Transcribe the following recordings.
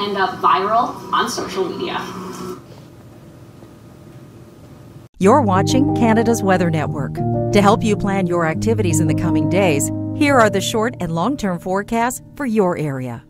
end up viral on social media. You're watching Canada's Weather Network. To help you plan your activities in the coming days, here are the short and long term forecasts for your area.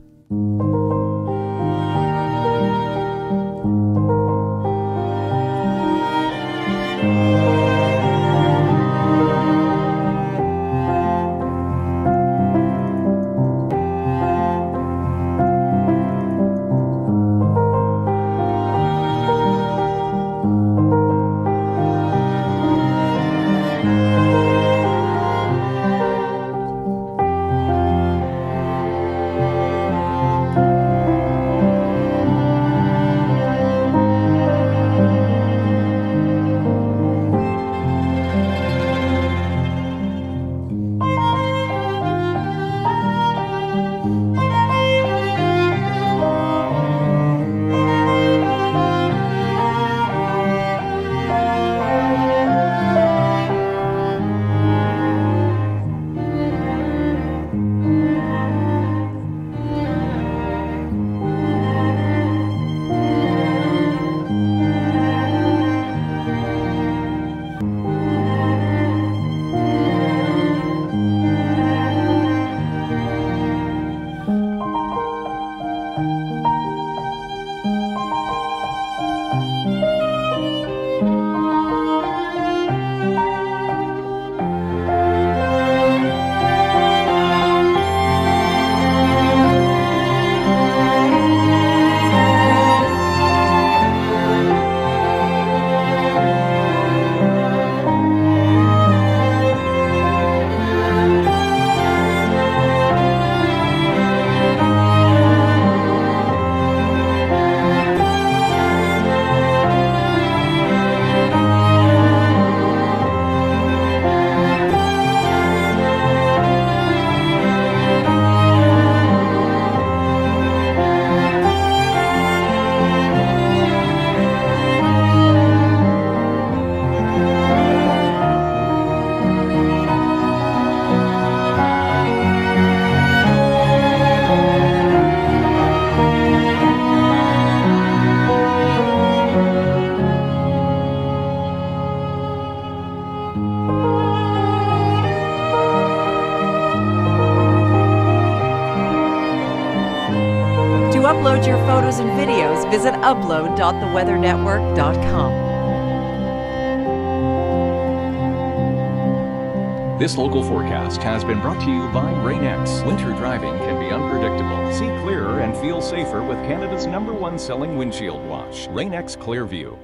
Upload your photos and videos, visit upload.theweathernetwork.com. This local forecast has been brought to you by Rain-X. Winter driving can be unpredictable. See clearer and feel safer with Canada's number one selling windshield wash, Rain-X Clearview.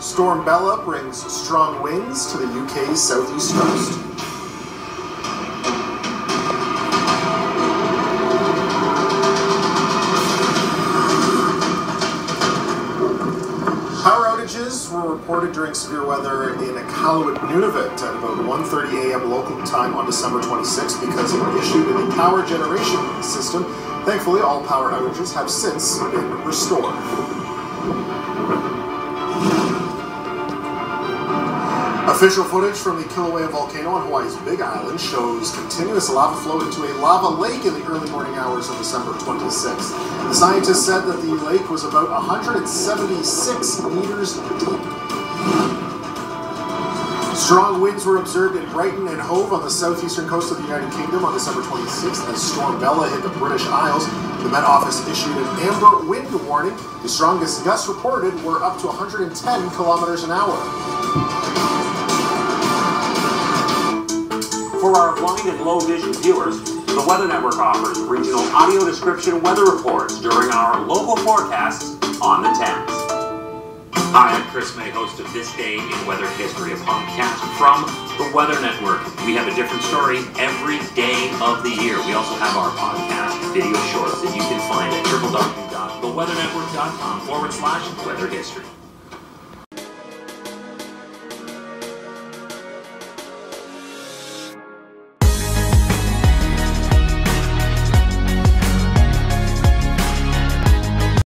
Storm Bella brings strong winds to the UK's southeast coast. Reported during severe weather in Iqaluit, Nunavut at about 1.30 a.m. local time on December 26th because of an issue in the power generation system. Thankfully, all power outages have since been restored. Official footage from the Kilauea volcano on Hawaii's Big Island shows continuous lava flow into a lava lake in the early morning hours of December 26th. The scientists said that the lake was about 176 meters deep. Strong winds were observed in Brighton and Hove on the southeastern coast of the United Kingdom on December 26th as Storm Bella hit the British Isles. The Met Office issued an amber wind warning. The strongest gusts reported were up to 110 kilometers an hour. For our blind and low vision viewers, the Weather Network offers regional audio description weather reports during our local forecasts on the Thames. Hi, I'm Chris May, host of This Day in Weather History, a podcast from the Weather Network. We have a different story every day of the year. We also have our podcast video shorts that you can find at www.theweathernetwork.com forward slash weather history.